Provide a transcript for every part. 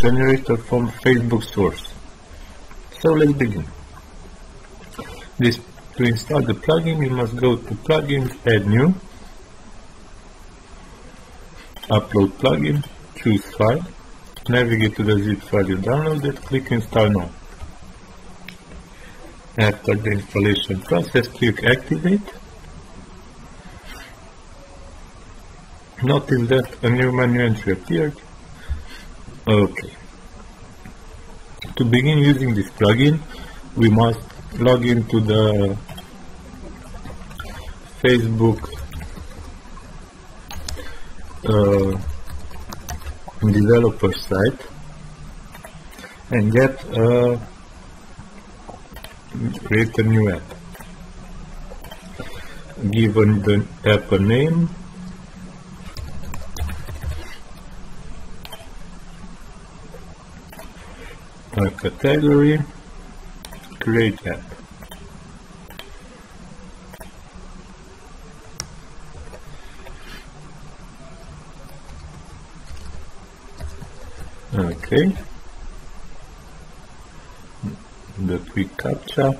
generator from Facebook source. So let's begin. This to install the plugin you must go to plugins, add new, upload plugin, choose file, navigate to the zip file you downloaded, click install now. After the installation process, click activate. Notice that a new menu entry appeared. Okay. To begin using this plugin, we must log into the Facebook uh, developer site and get a create a new app. Given the app a name, a category, create app. Okay. The quick capture.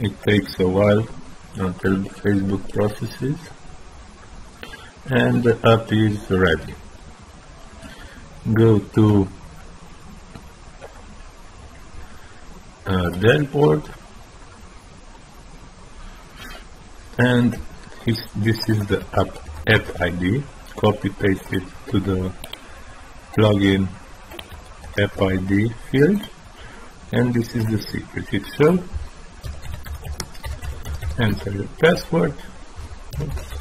It takes a while until Facebook processes and the app is ready. Go to uh, dashboard. And this, this is the app, app ID copy paste it to the plugin app ID field. And this is the secret it shall enter your password. and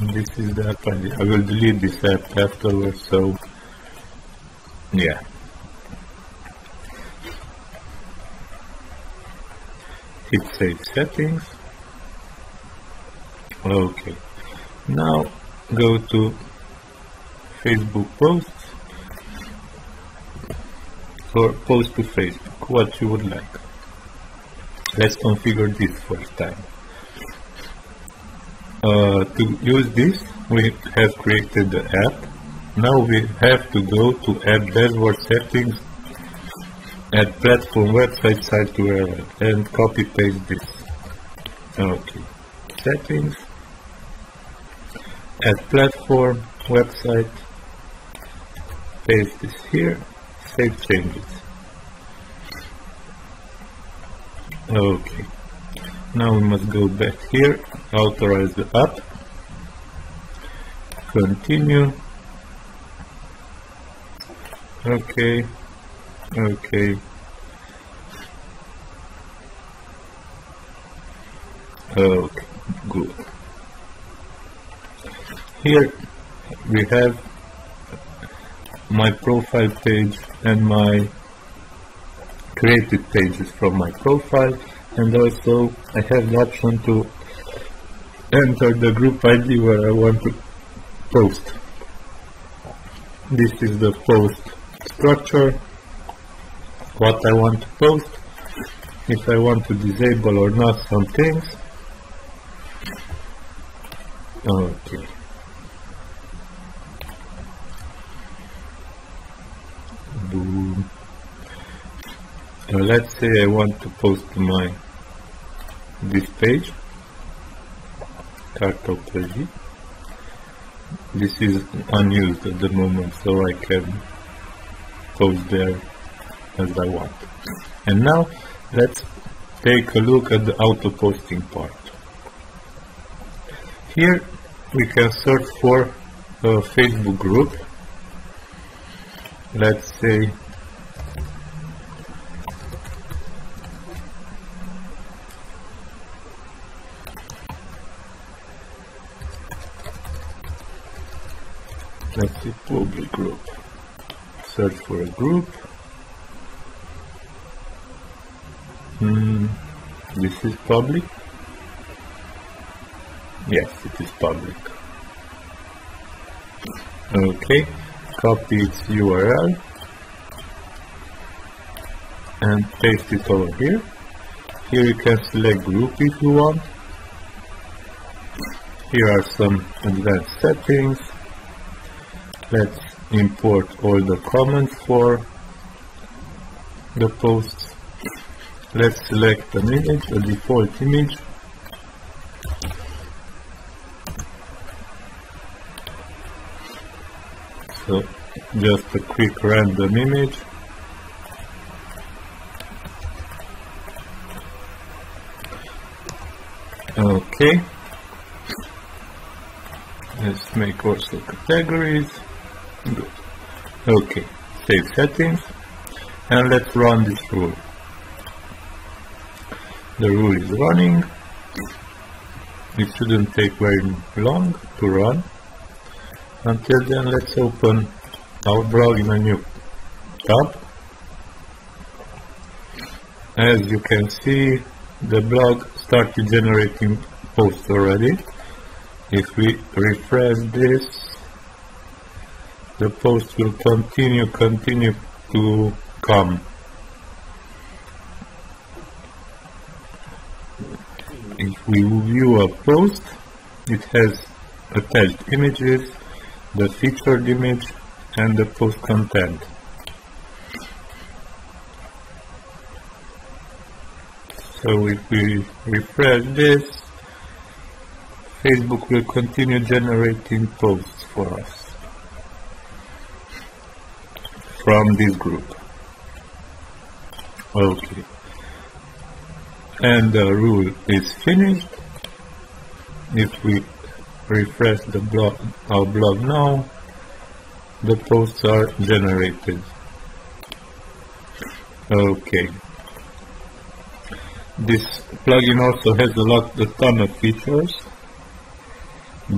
this is the app ID I will delete this app afterwards so yeah. Hit save settings. Okay. Now go to Facebook posts. Or post to Facebook what you would like. Let's configure this first time uh, to use this we have created the app now we have to go to add dashboard settings add platform website site URL and copy paste this. Okay. Settings. Add platform website. Paste this here. Save changes. Okay. Now we must go back here. Authorize the app. Continue. Okay okay okay good here we have my profile page and my created pages from my profile and also I have the option to enter the group ID where I want to post this is the post structure what I want to post, if I want to disable or not some things. Okay. Uh, let's say I want to post my this page cartography this is unused at the moment so I can post there as I want. And now let's take a look at the auto posting part. Here we can search for a Facebook group. Let's say let's public group. Search for a group. Hmm, this is public? Yes, it is public. Okay, copy its URL and paste it over here. here you can select group if you want. Here are some advanced settings let's import all the comments for the posts let's select an image a default image. So just a quick random image. Okay. Let's make also categories good. Okay. Save settings. And let's run this rule. The rule is running. It shouldn't take very long to run. Until then let's open our blog in a new tab. As you can see the blog started generating posts already. If we refresh this the post will continue continue to come. If we view a post it has attached images the featured image and the post content. So if we refresh this Facebook will continue generating posts for us from this group. Okay. And the rule is finished. If we refresh the blog our blog now the posts are generated. Okay. This plugin also has a lot a ton of features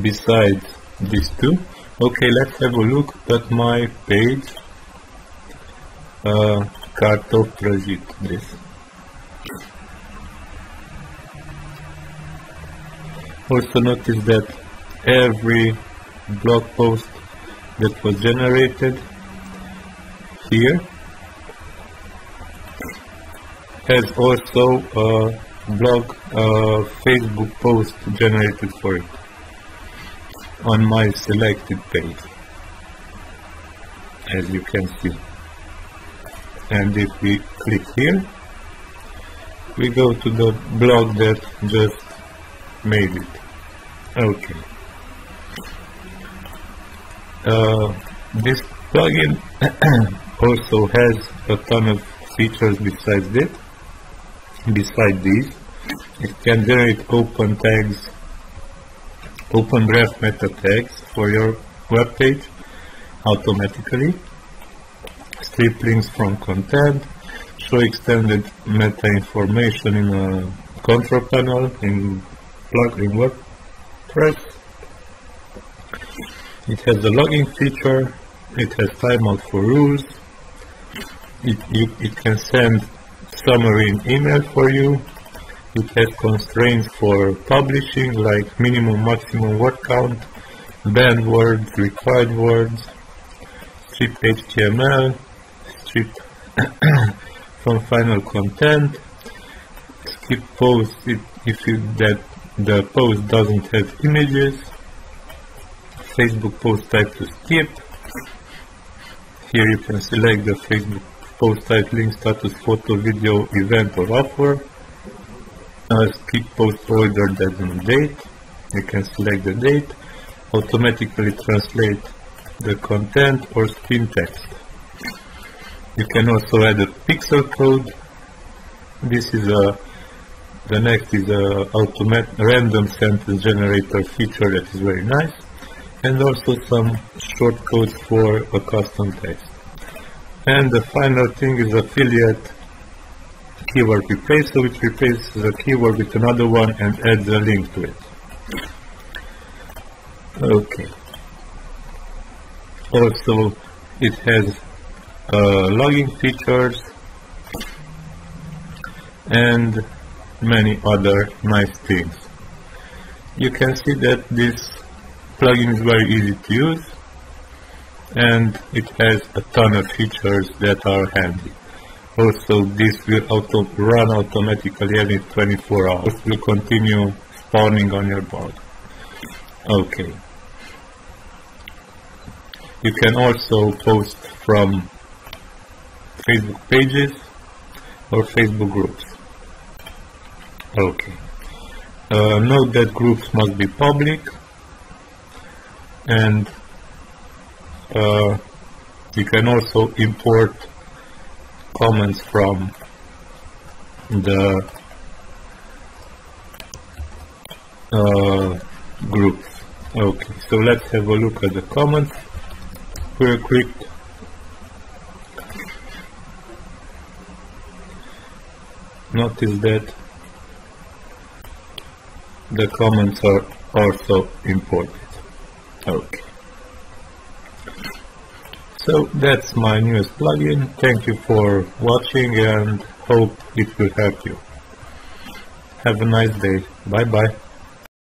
besides these two. Okay let's have a look at my page uh, Kartof Prăjit also notice that every blog post that was generated here has also a blog Facebook post generated for it on my selected page as you can see and if we click here we go to the blog that just made it. Okay. Uh, this plugin also has a ton of features besides it beside these it can generate open tags open graph meta tags for your web page automatically strip links from content show extended meta information in a control panel in plugin WordPress it has a logging feature it has timeout for rules it, you, it can send summary in email for you. It has constraints for publishing like minimum maximum word count, banned words, required words, strip HTML, strip from final content, skip post if, you, that the post doesn't have images, Facebook post type to skip. Here you can select the Facebook post type link status photo video event or offer. Uh, skip post order deadline date. You can select the date automatically translate the content or spin text you can also add a pixel code this is a the next is a automatic random sentence generator feature that is very nice and also some short codes for a custom text and the final thing is affiliate keyword replace, so it replaces a keyword with another one and adds a link to it. Okay. Also, it has Uh, logging features and many other nice things. You can see that this plugin is very easy to use and it has a ton of features that are handy. also this will auto run automatically every 24 hours will continue spawning on your board okay you can also post from Facebook pages or Facebook groups okay uh, note that groups must be public and uh, you can also import comments from the uh, groups. Okay, so let's have a look at the comments real quick. Notice that the comments are also imported. Okay. So that's my newest plugin. Thank you for watching and hope it will help you. Have a nice day. Bye bye.